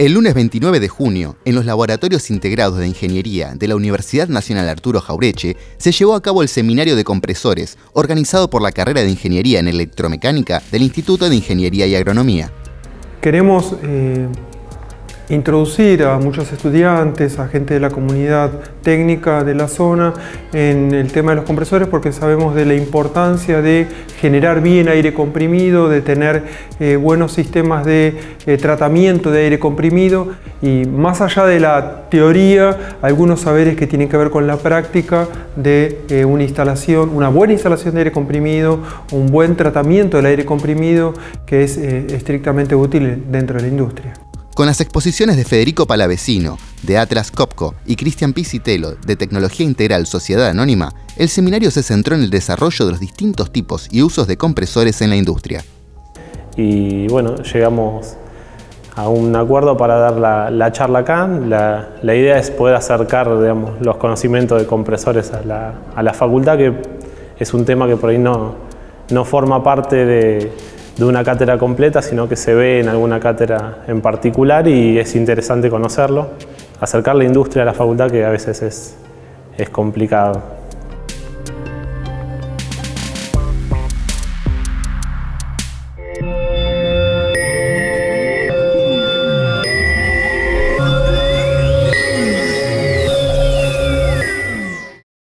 El lunes 29 de junio, en los laboratorios integrados de ingeniería de la Universidad Nacional Arturo Jaureche, se llevó a cabo el seminario de compresores, organizado por la carrera de Ingeniería en Electromecánica del Instituto de Ingeniería y Agronomía. Queremos eh, introducir a muchos estudiantes, a gente de la comunidad técnica de la zona en el tema de los compresores porque sabemos de la importancia de generar bien aire comprimido, de tener eh, buenos sistemas de eh, tratamiento de aire comprimido y más allá de la teoría, algunos saberes que tienen que ver con la práctica de eh, una instalación, una buena instalación de aire comprimido, un buen tratamiento del aire comprimido que es estrictamente útil dentro de la industria. Con las exposiciones de Federico Palavecino, de Atlas Copco, y Cristian Pisitelo, de Tecnología Integral Sociedad Anónima, el seminario se centró en el desarrollo de los distintos tipos y usos de compresores en la industria. Y bueno, llegamos a un acuerdo para dar la, charla acá. La, idea es poder acercar los conocimientos de compresores a la, facultad, que es un tema que por ahí no, no forma parte de, de una cátedra completa, sino que se ve en alguna cátedra en particular y es interesante conocerlo, acercar la industria a la facultad que a veces es, es complicado.